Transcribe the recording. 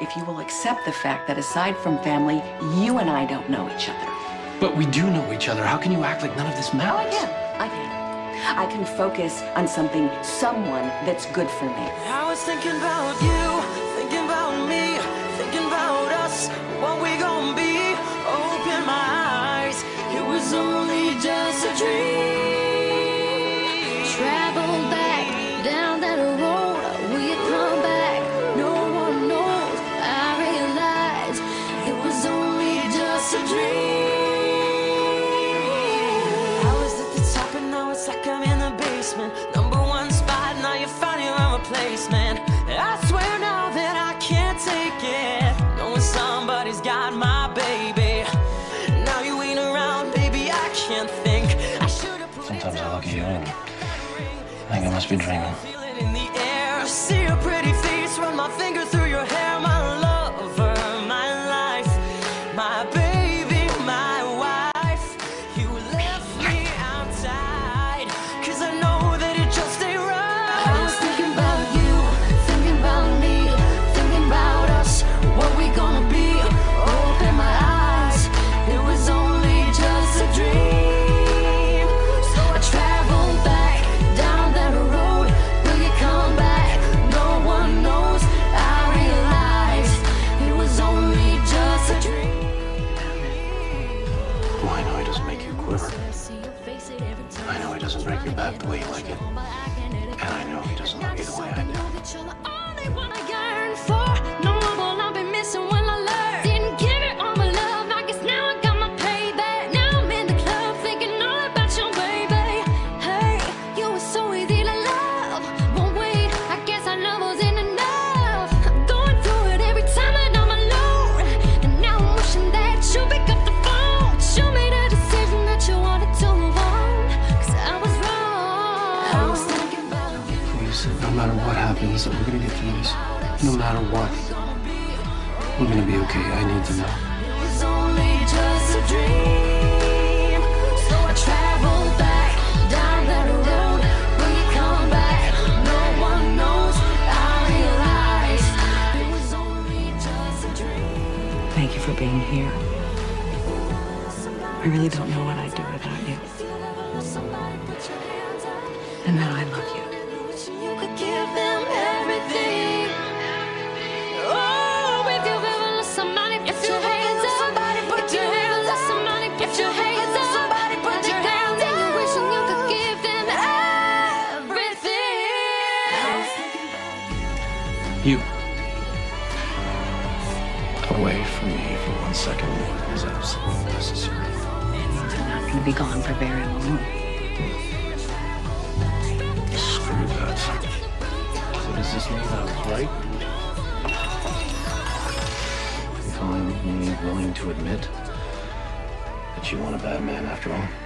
If you will accept the fact that aside from family, you and I don't know each other. But we do know each other. How can you act like none of this Oh, I can. I can. I can focus on something, someone that's good for me. I was thinking about you, thinking about me, thinking about us, Sometimes I look at you and I think I must be dreaming. Doesn't break your back the way you like it. And I know he doesn't love you the way I do. You. Please, no matter what happens, we're gonna get through this. No matter what. We're gonna be okay. I need to know. It was only just a dream. So I traveled back down that road. Will you come back? No one knows. I realized it was only just a dream. Thank you for being here. I really don't know what I'd do without you. And that I love you. You could give them everything. Oh, if you've ever lost somebody, put your hands up. Somebody put your hands up. Somebody put your hands up. Somebody put your hands up. You wishing you could give them everything. You. Away from me for one second was absolutely necessary. I'm not going to be gone for very long. Does this I was right? You finally willing to admit that you want a bad man after all?